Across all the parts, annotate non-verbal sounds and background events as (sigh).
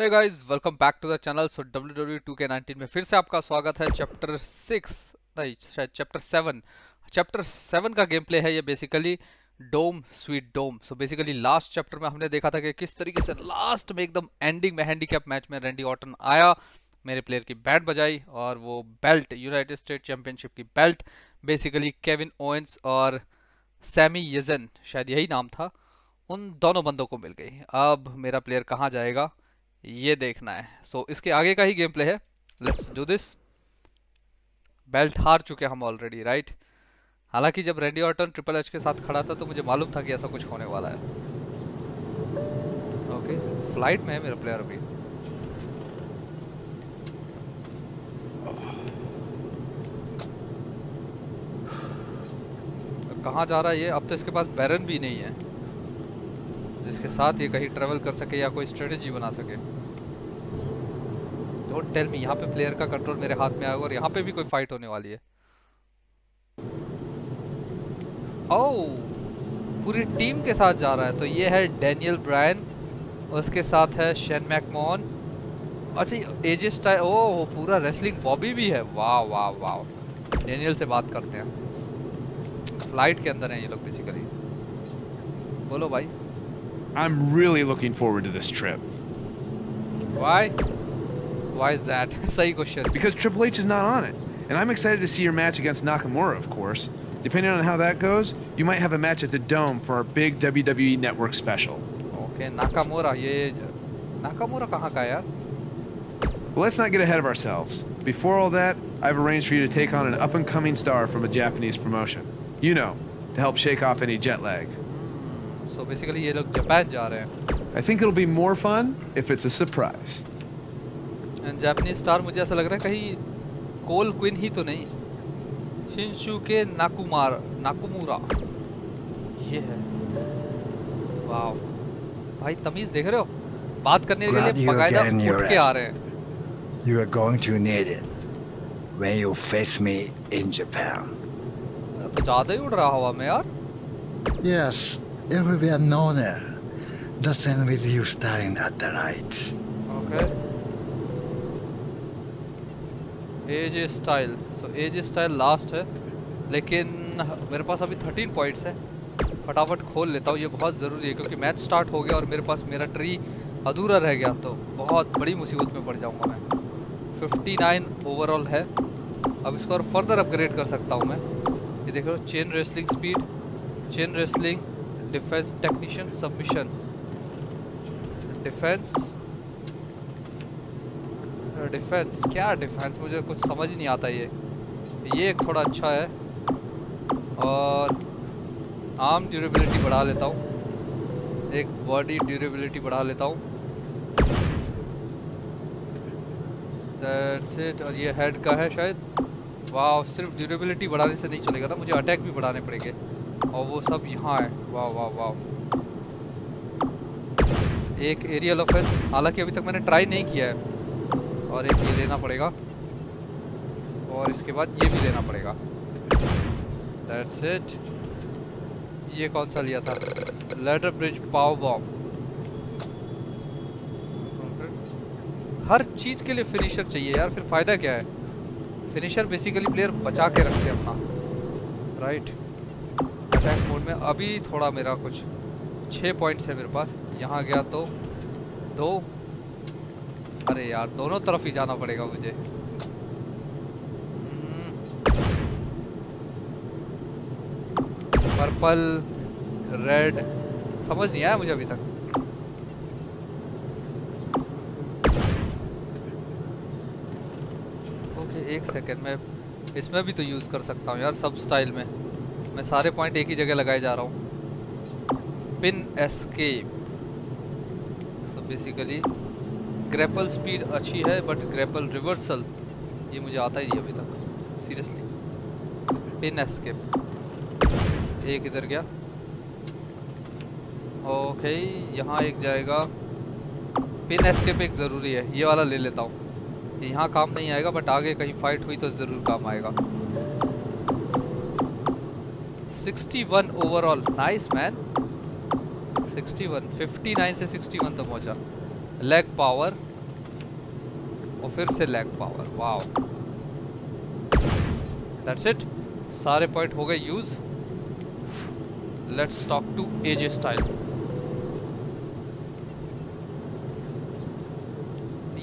Hey guys welcome back to the channel so W 2K19 में फिर से आपका स्वागत है चैप्टर सिक्स नहीं, शायद चैप्टर सेवन चैप्टर सेवन का गेम प्ले है ये basically dome sweet dome so basically last chapter में हमने देखा था कि किस तरीके से लास्ट में एकदम एंडिंग में हैंडीकैप मैच में रेंडी ऑटन आया, मेरे प्लेयर की बैट बजाई और वो बेल्ट यूनाइटेड स्टेट चैंपियनशिप की बेल्ट बेसिकली केविन ओवेंस और सैमी यजन शायद यही नाम था, उन दोनों बंदों को मिल गई। अब मेरा प्लेयर कहाँ जाएगा? ये देखना है। सो so, इसके आगे का ही गेम प्ले है। लेट्स डू दिस बेल्ट हार चुके हम ऑलरेडी राइट हालाँकि जब रेडी ऑर्टन ट्रिपल एच के साथ खड़ा था तो मुझे मालूम था कि ऐसा कुछ होने वाला है। ओके फ़्लाइट में है मेरा प्लेयर अभी। कहाँ जा रहा है ये? अब तो इसके पास बैरन भी नहीं है। जिसके साथ ये कहीं ट्रेवल कर सके या कोई स्ट्रेटेजी बना सके। डोंट टेल मी यहाँ पे प्लेयर का कंट्रोल मेरे हाथ में आएगा और यहाँ पे भी कोई फाइट होने वाली है। ओह पूरी टीम के साथ जा रहा है तो ये है डेनियल ब्रायन उसके साथ है शेन मैकमोन अच्छा एजे स्टाइल ओह पूरा रेसलिंग बॉबी भी है। वाह वाह वाह डेनियल से बात करते हैं। फ़्लाइट के अंदर हैं ये लोग बेसिकली बोलो भाई। I'm really looking forward to this trip. Why? Why is that? (laughs) Question. Because Triple H is not on it. And I'm excited to see your match against Nakamura, of course. Depending on how that goes, you might have a match at the Dome for our big WWE Network special. Okay, Nakamura. Ye Nakamura kahan ka yaar? Well, let's not get ahead of ourselves. Before all that, I've arranged for you to take on an up-and-coming star from a Japanese promotion. You know, to help shake off any jet lag. So basically ये लोग Japan जा रहे हैं I think it'll be more fun if it's a surprise. And Japanese star मुझे ऐसा लग रहा है कहीं कोल क्वीन ही तो नहीं शिनशुके नाकुमार नाकुमुरा ये है वाव भाई तमीज देख रहे हो बात करने के लिए बकायदा उठ के आ रहे हैं You are going to need it when you face me in Japan. तो ज़्यादा ही उड़ रहा हवा में यार Yes, an honor. Just end with you starting at the lights. Okay. AJ Style so AJ Style last है. लेकिन मेरे पास अभी 13 पॉइंट्स है. फटाफट खोल लेता हूँ. ये बहुत ज़रूरी है क्योंकि मैच स्टार्ट हो गया और मेरे पास मेरा ट्री अधूरा रह गया. तो बहुत बड़ी मुसीबत में पड़ जाऊँगा मैं. 59 ओवरऑल है. अब इसको और फर्दर अपग्रेड कर सकता हूँ मैं. ये देख हो chain wrestling speed chain wrestling defence technician submission defence defence क्या डिफेंस मुझे कुछ समझ नहीं आता ये। ये एक थोड़ा अच्छा है। और आर्म ड्यूरेबिलिटी बढ़ा लेता हूँ। एक बॉडी ड्यूरेबिलिटी बढ़ा लेता हूँ। और ये हेड का है शायद। वाह सिर्फ़ ड्यूरेबिलिटी बढ़ाने से नहीं चलेगा ना। मुझे अटैक भी बढ़ाने पड़ेंगे। और वो सब यहाँ है। वाह वाह वाह। एक एरियल ऑफेंस हालाँकि अभी तक मैंने ट्राई नहीं किया है। और एक ये लेना पड़ेगा। और इसके बाद ये भी लेना पड़ेगा। दैट्स इट ये कौन सा लिया था? लेडर ब्रिज पाव बॉम्ब हर चीज़ के लिए फिनिशर चाहिए यार। फिर फ़ायदा क्या है? फिनिशर बेसिकली प्लेयर बचा के रखते हैं अपना। राइट अटैक मोड में अभी थोड़ा मेरा कुछ छः पॉइंट्स है मेरे पास। यहाँ गया तो दो। अरे यार, दोनों तरफ़ ही जाना पड़ेगा मुझे। पर्पल रेड समझ नहीं आया मुझे अभी तक। ओके एक सेकेंड में इसमें भी तो यूज़ कर सकता हूँ यार, सब स्टाइल में। मैं सारे पॉइंट एक ही जगह लगाए जा रहा हूँ। Pin escape so basically grapple speed अच्छी है बट ग्रेपल रिवर्सल ये मुझे आता ही नहीं अभी तक। सीरियसली पिन एस्केप एक इधर गया। ओके यहाँ एक जाएगा। पिन एस्केप एक ज़रूरी है। ये वाला ले लेता हूँ। यहाँ काम नहीं आएगा बट आगे कहीं फाइट हुई तो ज़रूर काम आएगा। 61 ओवरऑल नाइस मैन 61 59 से 61 तो पहुँचा। लेग पावर और फिर से leg power wow that's it सारे पॉइंट हो गए use let's talk to AJ Style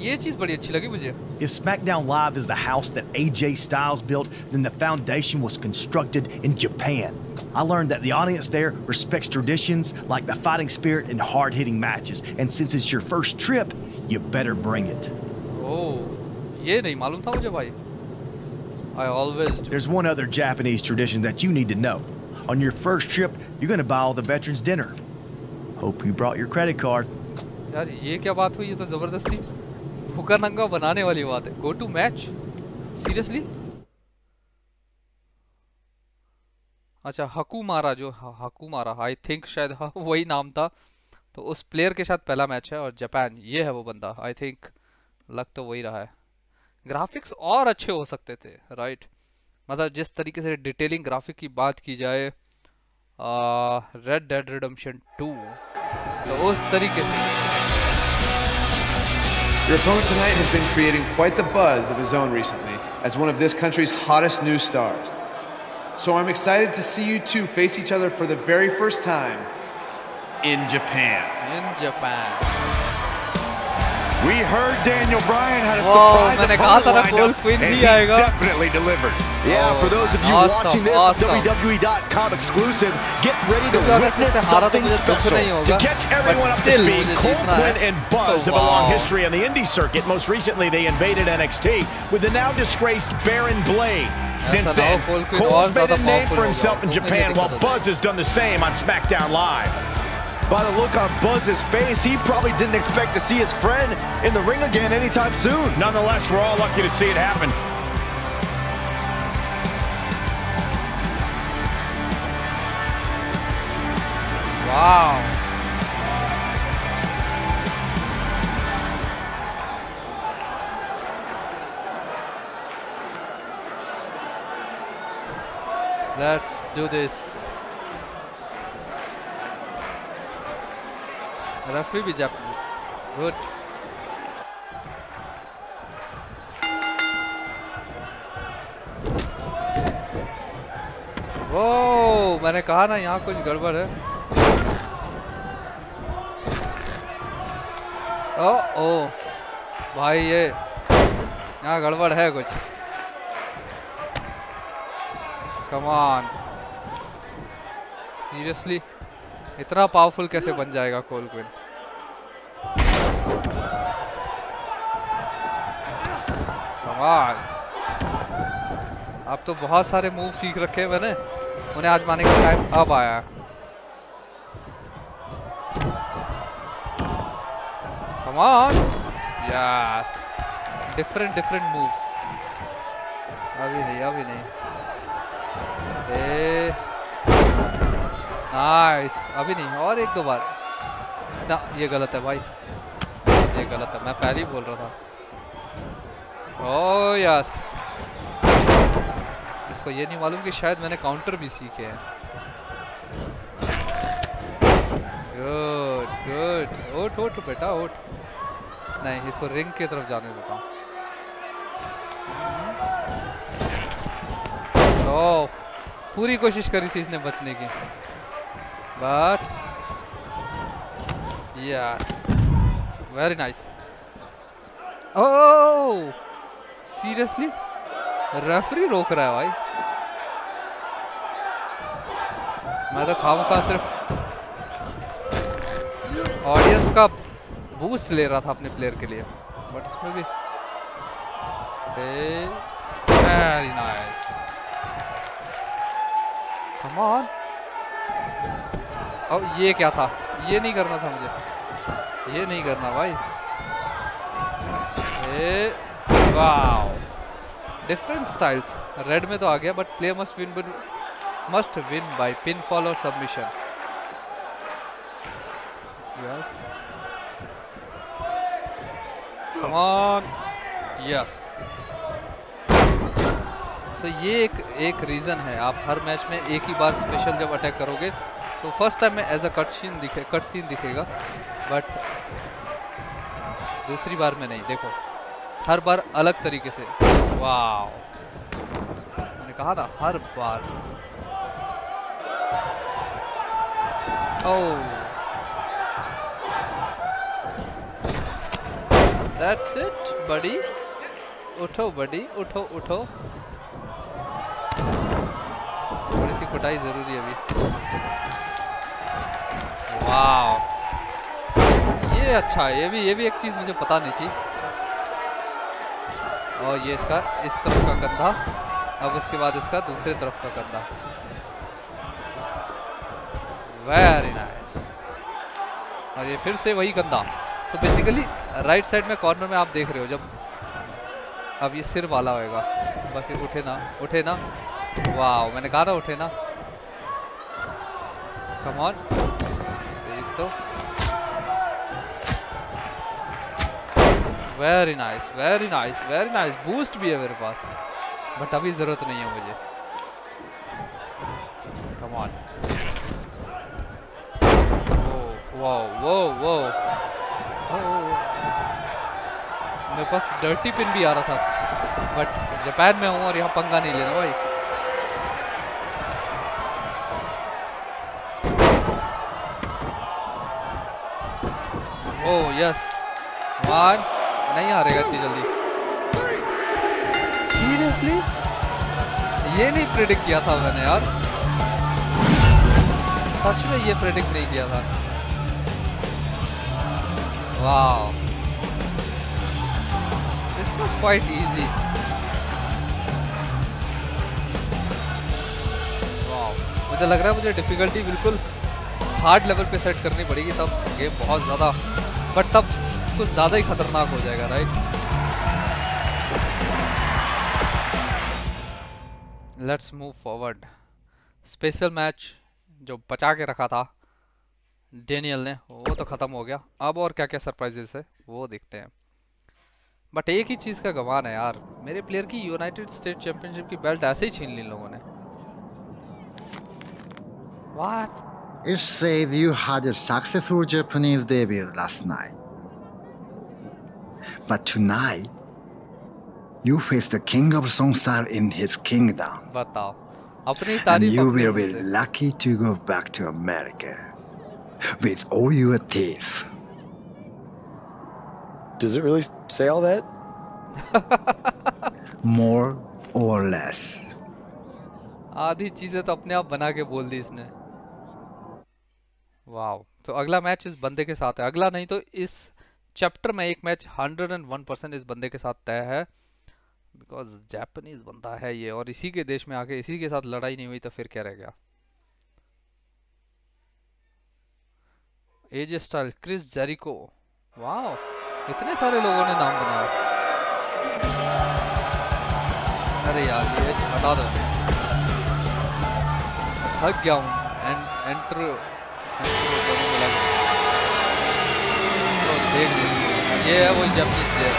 ये चीज़ बड़ी अच्छी लगी मुझे। If SmackDown Live is the house that AJ Styles built, then the foundation was constructed in Japan. I learned that the audience there respects traditions like the fighting spirit and hard hitting matches. And since it's your first trip, you better bring it. ओह ये नहीं मालूम था मुझे भाई I always do There's one other Japanese tradition that you need to know. On your first trip, you're going to buy all the veterans dinner. Hope you brought your credit card. यार ये क्या बात हुई ये तो जबरदस्ती भूखा नंगा बनाने वाली बात है। गो टू मैच सीरियसली अच्छा हकू मारा जो हकू मारा आई थिंक शायद हाँ, वही नाम था। तो उस प्लेयर के साथ पहला मैच है और जापान ये है वो बंदा। आई थिंक लग तो वही रहा है। ग्राफिक्स और अच्छे हो सकते थे राइट मतलब जिस तरीके से डिटेलिंग ग्राफिक की बात की जाए रेड डेड रिडम्पशन 2 तो उस तरीके से। Your opponent tonight has been creating quite the buzz of his own recently as one of this country's hottest new stars. So I'm excited to see you two face each other for the very first time in Japan. in Japan. We heard Daniel Bryan had a Whoa, surprise opponent lined up, and he definitely delivered. Yeah, for those of you awesome, watching this, awesome. WWE.com exclusive, get ready to witness something special. To catch everyone up to speed, Cole Quinn and Buzz have a long history on the indie circuit. Most recently, they invaded NXT with the now disgraced Baron Blade. Since then, Cole's made a name for himself in Japan, while Buzz has done the same on SmackDown Live. By the look on Buzz's face, he probably didn't expect to see his friend in the ring again anytime soon. Nonetheless, we're all lucky to see it happen. wow let's do this referee भी Japanese. Good. वो मैंने कहा ना यहाँ कुछ गड़बड़ है। ओ ओ भाई ये, यहाँ गड़बड़ है कुछ। कमान सीरियसली इतना पावरफुल कैसे बन जाएगा कोल क्विन कमान अब तो बहुत सारे मूव सीख रखे हैं मैंने। उन्हें आजमाने का टाइम अब आया Come on. Yes. Different different अभी नहीं अभी नहीं। नाइस अभी नहीं, और एक दो बार। ना, ये गलत है भाई। ये गलत है, मैं पहले ही बोल रहा था। ओ यस इसको ये नहीं मालूम कि शायद मैंने काउंटर भी सीखे हैं। गुड गुड उठ उठ बेटा उठ नहीं, इसको रिंग की तरफ़ जाने देता हूँ। ओह पूरी कोशिश करी थी इसने बचने की। But yes very nice oh seriously referee रोक रहा है भाई। मैं तो खाम खा सिर्फ़। ऑडियंस का बूस्ट ले रहा था अपने प्लेयर के लिए। बट इसमें भी। वेरी नाइस कम ऑन अब ये क्या था? ये नहीं करना था मुझे। ये नहीं करना भाई। ए डिफरेंट स्टाइल्स रेड में तो आ गया but play must win must win by pin fall और submission yes on. Yes. So ये एक एक रीज़न है। आप हर मैच में एक ही बार स्पेशल जब अटैक करोगे तो फ़र्स्ट टाइम में एज अ कट सीन दिखे कट सीन दिखेगा बट दूसरी बार में नहीं, देखो। हर बार अलग तरीके से। वाह मैंने कहा ना हर बार। ओह दैट्स इट बड़ी उठो बड़ी उठो उठो। थोड़ी सी कुटाई ज़रूरी है अभी। वाह ये अच्छा ये भी ये भी एक चीज़ मुझे पता नहीं थी। और ये इसका, इस तरफ़ का कंधा, अब उसके बाद इसका दूसरे तरफ़ का कंधा। वेरी नाइस और ये फिर से वही कंधा। तो बेसिकली राइट साइड में कॉर्नर में आप देख रहे हो, जब अब ये सिर वाला होएगा। बस ये उठे ना उठे ना। वाह मैंने कहा ना उठे ना। कम ऑन तो। Very nice very nice very nice boost भी है मेरे पास। बट अभी ज़रूरत नहीं है मुझे। कम वो वो वो मेरे पास डर्टी पिन भी आ रहा था। बट जापान में हूँ और यहाँ पंगा नहीं लेना भाई। ओह यस वन नहीं हारेगा इतनी जल्दी। सीरियसली ये नहीं प्रेडिक्ट किया था मैंने यार। सच में ये प्रेडिक्ट नहीं किया था। वाह was quite easy. वाह मुझे लग रहा है मुझे डिफिकल्टी बिल्कुल हार्ड लेवल पे सेट करनी पड़ेगी तब। गेम बहुत ज़्यादा बट तब कुछ ज़्यादा ही खतरनाक हो जाएगा right let's move forward special match जो बचा के रखा था डेनियल ने, वो तो ख़त्म हो गया। अब और क्या क्या सरप्राइजेस है, वो देखते हैं। बट एक ही चीज़ का गवान है यार। मेरे प्लेयर की यूनाइटेड स्टेट चैंपियनशिप की बेल्ट ऐसे ही छीन ली लोगों ने? It said you had a successful Japanese debut last night. But tonight, you face the king of Songsar in his kingdom. बताओ अपनी And तारीफ you अपने will be मुंह से। lucky to go back to America with all your teeth. Does it really say all that? (laughs) More or less. आधी चीजें तो अपने आप बना के बोल दी इसने वाह तो अगला मैच इस बंदे के साथ है। अगला नहीं तो इस चैप्टर में एक मैच 101 परसेंट इस बंदे के साथ तय है। बिकॉज़ जापानीज बंदा है ये और इसी के देश में आके इसी के साथ लड़ाई नहीं हुई तो फिर क्या रह गया? एज स्टाइल क्रिस जेरिको वाह इतने सारे लोगों ने नाम बनाया। अरे यार, ये हटा दो। थक गया हूँ। एंटर ये है वही जापानीज प्लेयर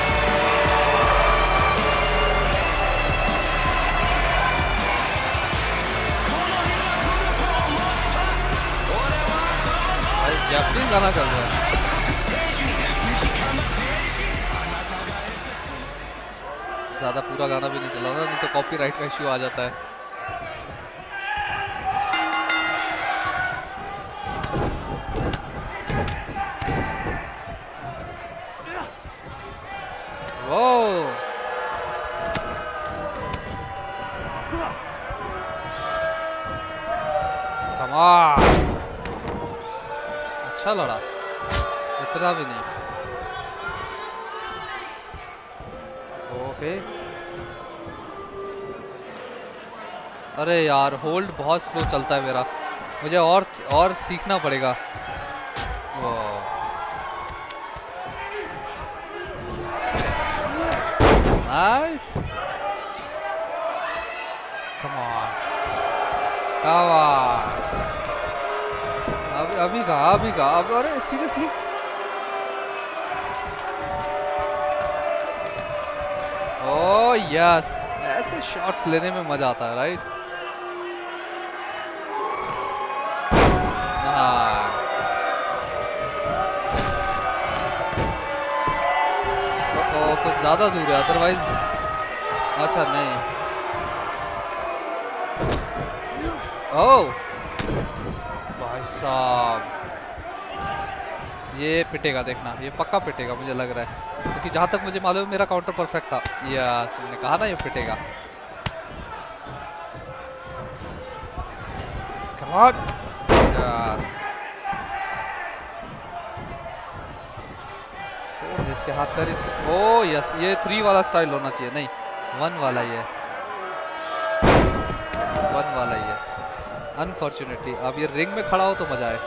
गाना चल रहा है। ज़्यादा पूरा गाना भी नहीं चला रहा नहीं तो कॉपीराइट का इश्यू आ जाता है। On! अच्छा लड़ा। इतना भी नहीं। ओके अरे यार होल्ड बहुत स्लो चलता है मेरा। मुझे और और सीखना पड़ेगा। Nice. Come on. Come on. अभी अभी कहा अभी कहा अब, अरे सीरियसली ओ यस ऐसे शॉट्स लेने में मज़ा आता है राइट ओ कुछ ज़्यादा दूर है अदरवाइज़ अच्छा नहीं। ओ भाई साहब। ये पिटेगा देखना, ये पक्का पिटेगा मुझे लग रहा है। क्योंकि जहाँ तक मुझे मालूम है, मेरा काउंटर परफेक्ट था। यस, मैंने कहा ना ये पिटेगा। Come on. Yes. इसके हाथ पैर। ओ, यस, ये थ्री वाला स्टाइल होना चाहिए, नहीं वन वाला ही है वन वाला ही है अनफॉर्चुनेटली अब ये रिंग में खड़ा हो तो मज़ा आए।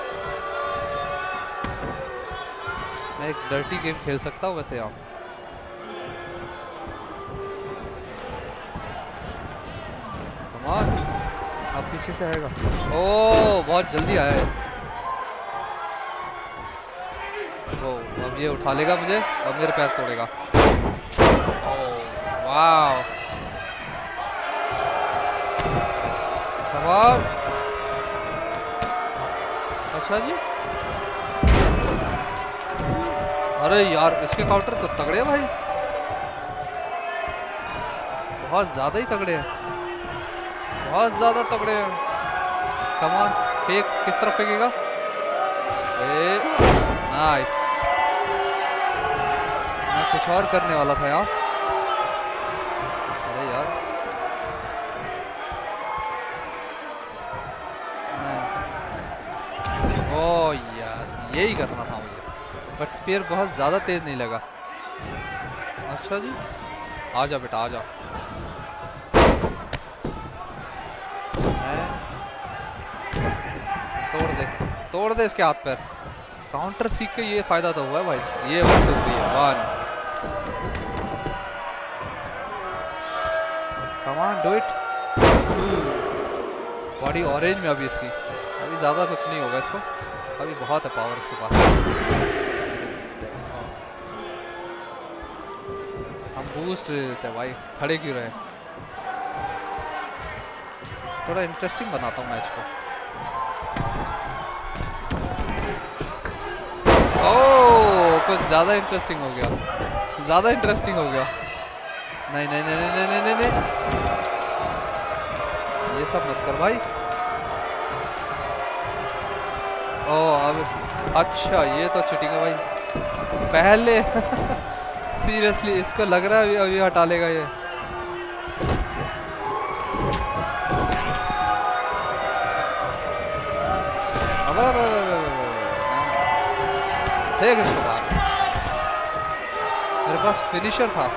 मैं एक डर्टी गेम खेल सकता हूँ वैसे आप अब पीछे से आएगा। ओ, बहुत जल्दी आया है। ओ, अब ये उठा लेगा मुझे और मेरे पैर तोड़ेगा। वाह अच्छा जी। अरे यार, इसके काउंटर तो तगड़े हैं भाई। बहुत ज़्यादा ही तगड़े हैं। बहुत ज़्यादा तगड़े हैं। कमान फेक किस तरफ़ फेंकेगा? नाइस और करने वाला था यार अरे यार। यही करना था मुझे। बट स्पेयर बहुत ज़्यादा तेज नहीं लगा। अच्छा जी। आ जा बेटा, आ जा। तोड़ दे तोड़ दे इसके हाथ पैर। काउंटर सीख के ये फ़ायदा तो हुआ है भाई। ये one two three one come on do it. Body orange में अभी इसकी। अभी ज़्यादा कुछ नहीं होगा इसको। अभी बहुत है पावर इसके पास। हम बूस्ट ले लेते हैं भाई। खड़े क्यों रहे? थोड़ा इंटरेस्टिंग बनाता हूँ मैच को कुछ ज़्यादा इंटरेस्टिंग हो गया। ज़्यादा इंटरेस्टिंग हो गया। नहीं नहीं नहीं नहीं नहीं नहीं नहीं। सब मत कर भाई। ओ, अब अच्छा ये तो चिटिंग है भाई। पहले (laughs) सीरियसली इसको लग रहा है अभी हटा लेगा ये। इसको मेरे पास फिनिशर था।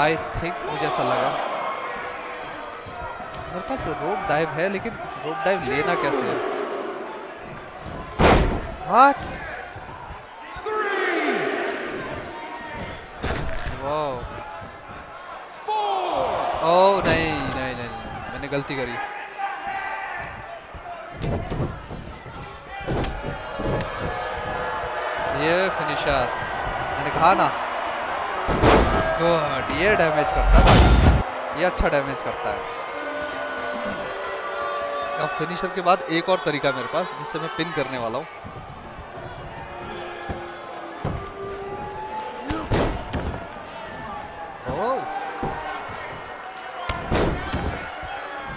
आई थिंक मुझे ऐसा लगा। मेरे पास रोप डाइव है, लेकिन रोप डाइव लेना कैसे है? What? Wow. Oh नहीं नहीं नहीं मैंने गलती करी. ये फिनिशर मैंने कहा ना. गुड ये डैमेज करता है ये अच्छा डैमेज करता है. अब फिनिशर के बाद एक और तरीका मेरे पास, जिससे मैं पिन करने वाला हूँ।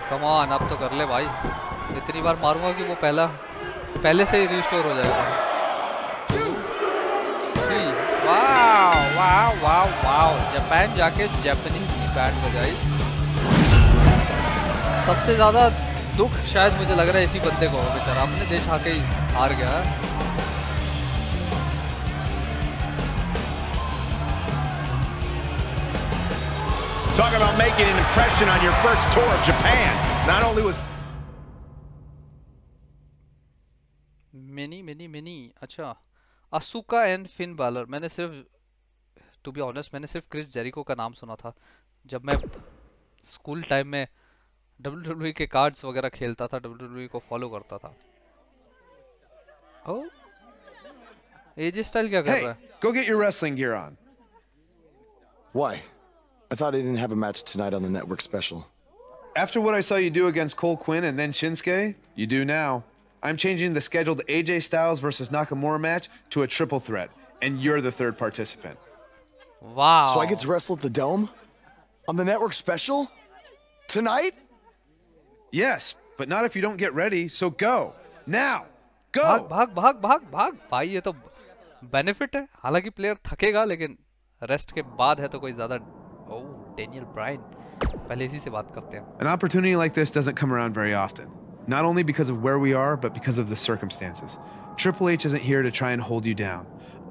कमान अब तो कर ले भाई। इतनी बार मारूँगा कि वो पहला, पहले से ही रिस्टोर हो जाएगा। Wow wow wow wow Japan जाके जापानीज बैंड बजाई। सबसे ज़्यादा दुख शायद मुझे लग रहा है इसी बंदे को बेचारा। अपने देश आके ही हार गया। Talk about making an impression on your first tour of Japan. Not only was mini mini mini अच्छा असुका एंड फिन बालर मैंने सिर्फ़ टू बी ऑनेस्ट मैंने सिर्फ़ क्रिस जेरिको का नाम सुना था। जब मैं स्कूल टाइम में डब्ल्यू डब्ल्यू के कार्ड्स वगैरह खेलता था डब्ल्यू डब्ल्यू को फॉलो करता था ओ एजे स्टाइल क्या कर Hey, रहा है go get your wrestling gear on. Why? I thought I didn't have a match tonight on the network special. After what I saw you do against Cole Quinn and then Shinsuke, you do now. I'm changing the scheduled AJ Styles versus Nakamura match to a triple threat, and you're the third participant. Wow. So I get to wrestle at the Dome? On the network special? Tonight? Yes, but not if you don't get ready, so go. Now! Go! भाग भाग भाग भाग भाग भाई ये तो benefit है हालांकि प्लेयर थकेगा लेकिन रेस्ट के बाद है तो कोई ज्यादा ओ डेनियल ब्रायन पहले इसी से बात करते हैं An opportunity like this doesn't come around very often. Not only because of where we are, but because of the circumstances. Triple H isn't here to try and hold you down.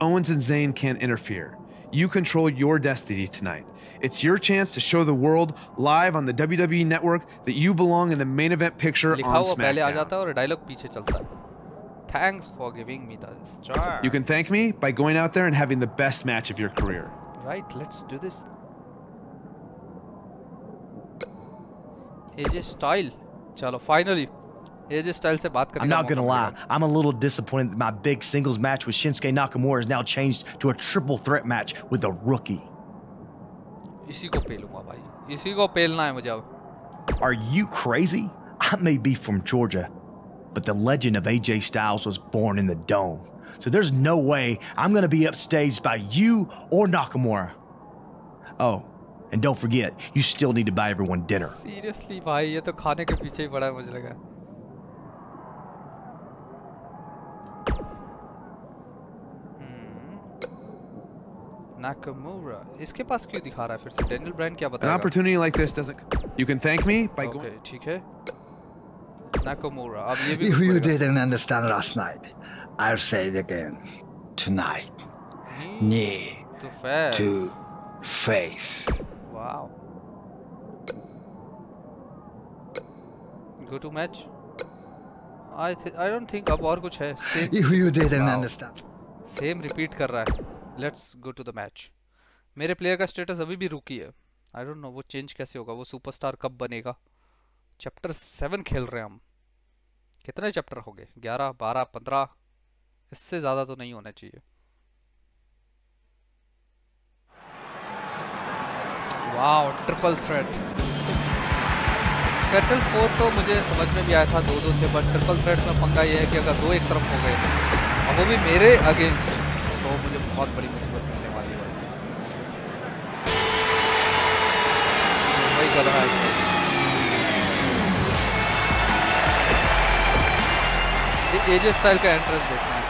Owens and Zayn can't interfere. You control your destiny tonight. It's your chance to show the world live on the WWE network that you belong in the main event picture on SmackDown. Thanks for giving me this chance. You can thank me by going out there and having the best match of your career. Right, let's do this. AJ Style. Chalo, finally. Finally AJ style से बात करने I'm का not gonna मौका lie, मिलेगा। I'm a little disappointed that my big singles match with Shinsuke Nakamura is now changed to a triple threat match with a rookie. इसी को पेलूंगा भाई इसी को पेलना है मुझे अब Are you crazy? I may be from Georgia, but the legend of AJ Styles was born in the dome. So there's no way I'm gonna be upstaged by you or Nakamura. Oh, and don't forget, you still need to buy everyone dinner. Seriously भाई ये तो खाने के पीछे ही पड़ा है मुझे लगा नाकामुरा इसके पास क्यों दिखा रहा है फिर से डेनियल ब्रायन क्या An opportunity like this doesn't. You can thank me by going. ठीक है नाकामुरा अब ये भी If you didn't understand last night, I'll say it again. Tonight, knee तो fair. to face. Wow. Go to match. I th I don't think अब और कुछ है same If you didn't Wow. understand. same repeat कर रहा है let's go to the match मेरे player का स्टेटस अभी भी रुकी है। आई डोंट नो वो चेंज कैसे होगा? वो सुपरस्टार कब बनेगा? चैप्टर सेवन खेल रहे हैं हम। कितने चैप्टर हो गए? ग्यारह, बारह, पंद्रह? इससे ज़्यादा तो नहीं होना चाहिए। Wow triple threat fatal four तो मुझे समझ में भी आया था दो दो थे बट ट्रिपल थ्रेट में पंगा ये है कि अगर दो एक तरफ़ हो गए और वो भी मेरे अगेंस्ट तो मुझे बहुत बड़ी मुसीबत मिलने वाली है। वही कर रहा है। ये एजे स्टाइल का एंट्रेंस देखना है।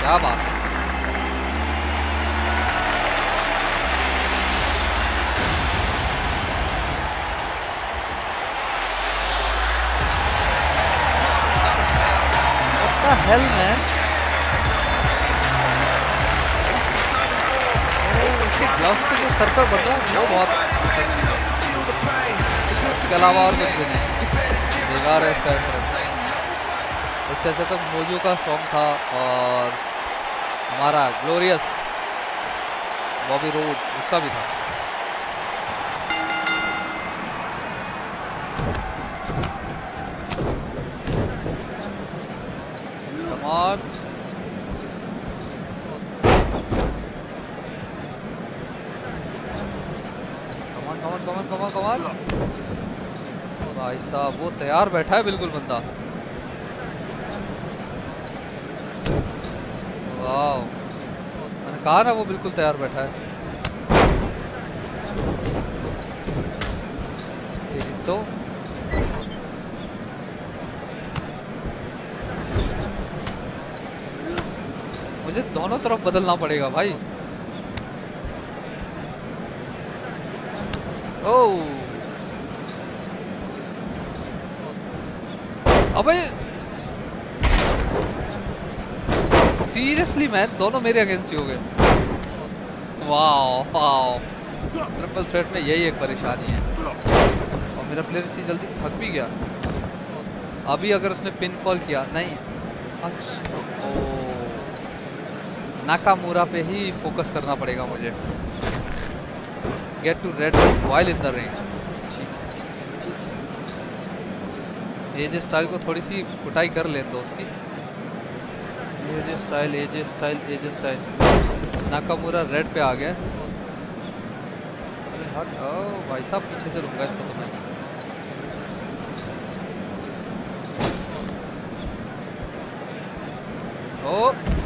क्या बात है। The hell, man? उसके पे जो सर पर है वो बहुत इसके अलावा और कुछ नहीं। बेकार है इसका इंटरेस्ट इससे अच्छा तो मोजू का सॉन्ग था और हमारा ग्लोरियस बॉबी रोड उसका भी था Come on. Come on, come on, come on, come on, come on. भाई साहब वो तैयार बैठा है बिल्कुल बंदा। मैंने कहा ना वो बिल्कुल तैयार बैठा है। तो। मुझे दोनों तरफ़ बदलना पड़ेगा भाई। ओ अबे सीरियसली मैन दोनों मेरे अगेंस्ट ही हो गए। ट्रिपल थ्रेट में यही एक परेशानी है। और मेरा प्लेयर इतनी जल्दी थक भी गया। अभी अगर उसने पिन फॉल किया, नहीं। अच्छा। ओ नाकामुरा पे ही फोकस करना पड़ेगा मुझे। Get to red while in the ring AJ Style को थोड़ी सी कुटाई कर लें दोस्त की AJ Style AJ Style AJ Style Nakamura red पे आ गया अरे हट, ओ भाई साहब, पीछे से लूँगा इसको तो मैं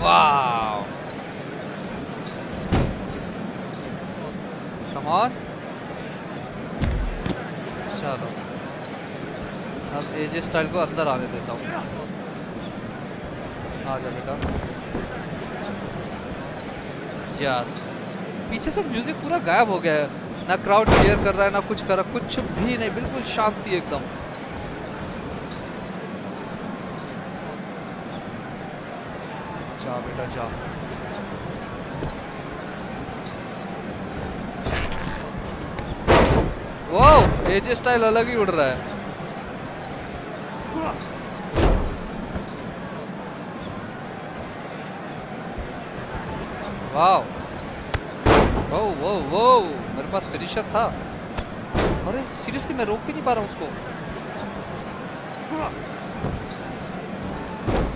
wow. Come on. चलो अब एजे स्टाइल को अंदर आने देता हूँ। आ जा बेटा। यस। पीछे से म्यूज़िक पूरा गायब हो गया है। ना क्राउड क्लियर कर रहा है, ना कुछ कर रहा, कुछ भी नहीं, बिल्कुल शांति एकदम। जा बेटा, जा। वो एजे स्टाइल अलग ही उड़ रहा है। वाह वो वो वो मेरे पास फिनिशर था। अरे सीरियसली मैं रोक भी नहीं पा रहा हूँ उसको।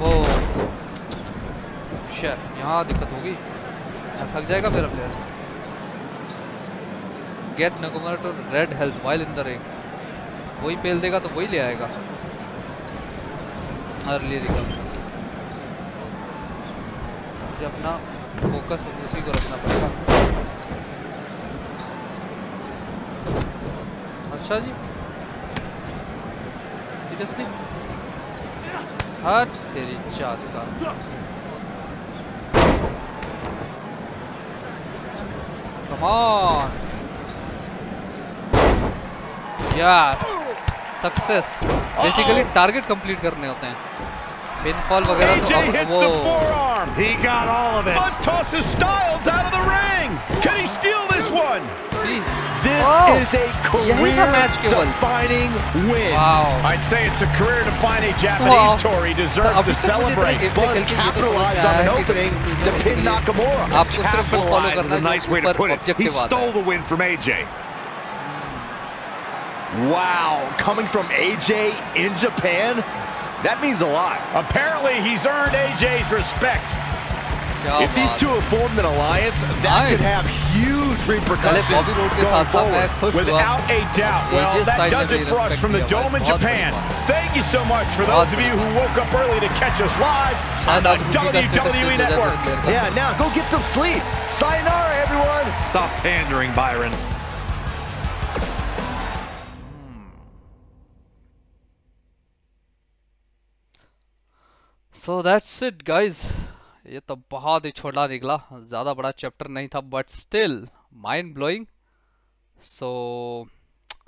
वो। शर यहाँ दिक्कत होगी। यहाँ थक जाएगा मेरा player get Nakamura red health while in the ring वही पेल देगा तो वही ले आएगा। और ले देगा मुझे अपना फोकस उसी को रखना पड़ेगा अच्छा जी सीरियसली हट तेरी चाल का on. Yes. Success. Basically target complete करने होते हैं पिनफॉल वगैरह तो वो arm. He got all of it. Must tosses Styles out of the ring. Can he steal this one? This oh. is a career-defining win. Wow. I'd say it's a career-defining Japanese wow. deserves uh, to celebrate. Buzz capitalized on an opening to pin Nakamura. Capitalized is a nice way to put it. He stole the win from AJ. Wow, coming from AJ in Japan? That means a lot. Apparently, he's earned AJ's respect. If these two have formed an alliance, that could have huge repercussions going forward. Without a doubt. Well, that does it for us from the Dome in Japan. Thank you so much for those of you who woke up early to catch us live on the WWE Network. Yeah, now go get some sleep. Sayonara, everyone. Stop pandering, Byron. So that's it guys ये तो बहुत ही छोटा निकला। ज़्यादा बड़ा chapter नहीं था but still mind blowing so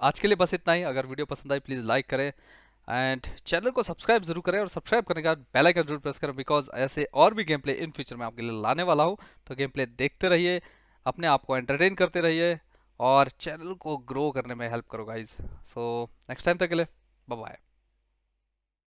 आज के लिए बस इतना ही। अगर वीडियो पसंद आई प्लीज़ लाइक करें। एंड चैनल को सब्सक्राइब ज़रूर करें और सब्सक्राइब करने के बेल आइकन ज़रूर प्रेस करें बिकॉज़ ऐसे और भी गेम प्ले इन फ्यूचर में आपके लिए लाने वाला हूँ। तो गेम प्ले देखते रहिए, अपने आप को एंटरटेन करते रहिए और चैनल को ग्रो करने में हेल्प करो गाइज़ सो नेक्स्ट टाइम तक के लिए बाय